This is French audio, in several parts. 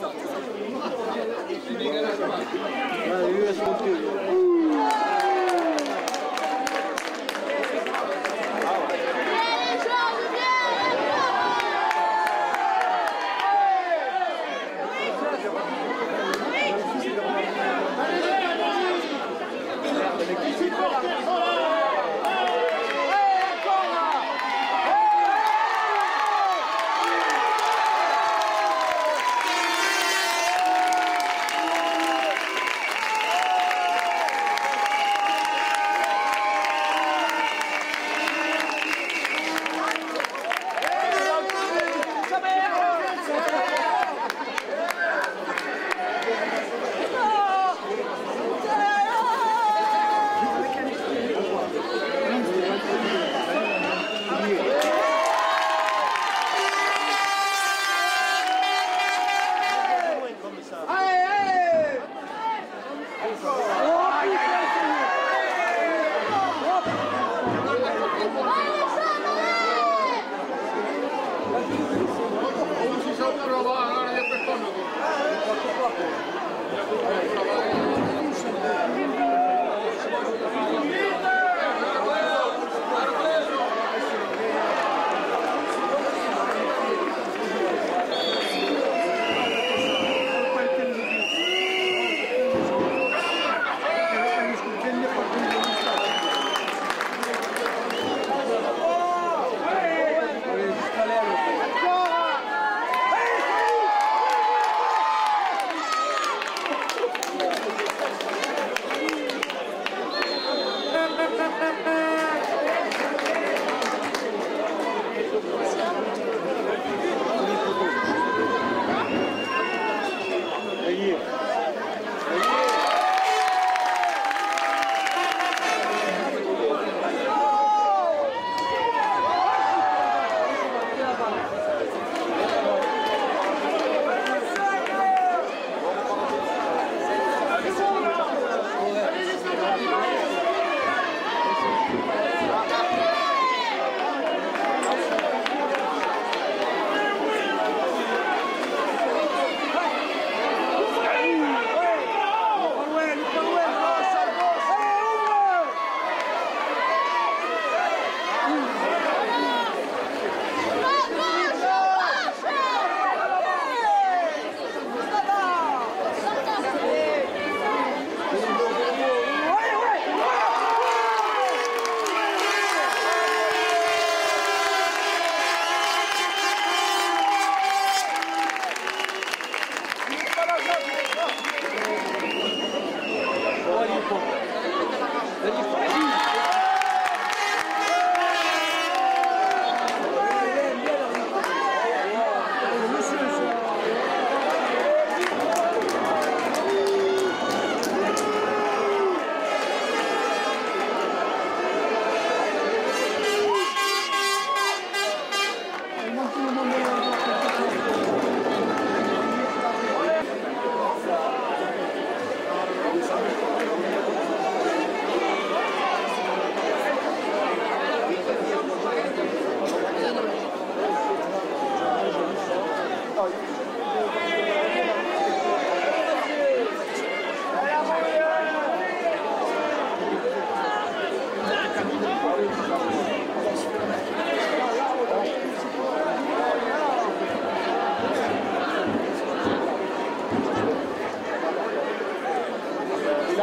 아, 여기가 15km.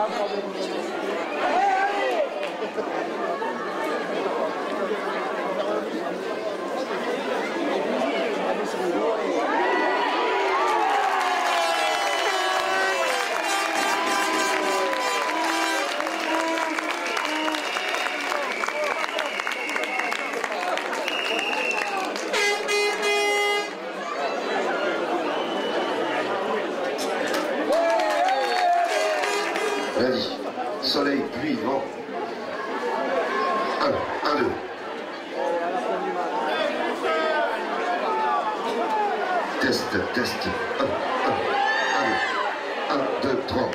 problem. Soleil, pluie, vent. Un, un, deux. Test, test. Un. Un, deux, trois.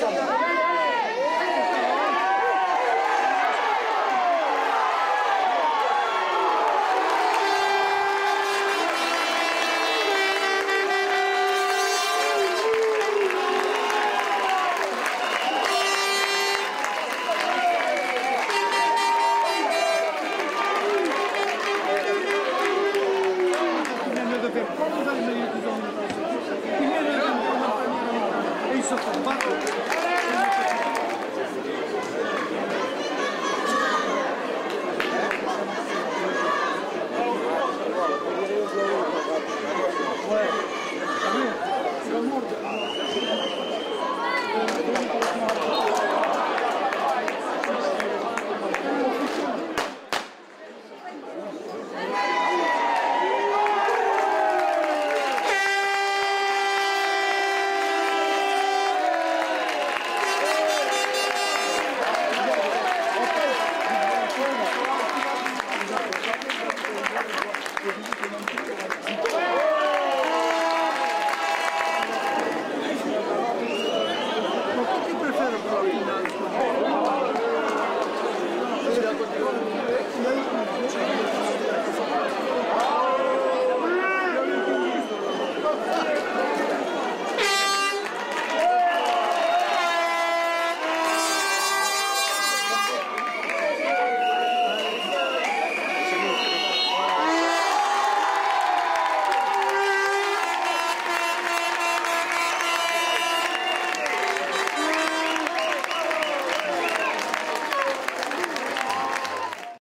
감사합니다.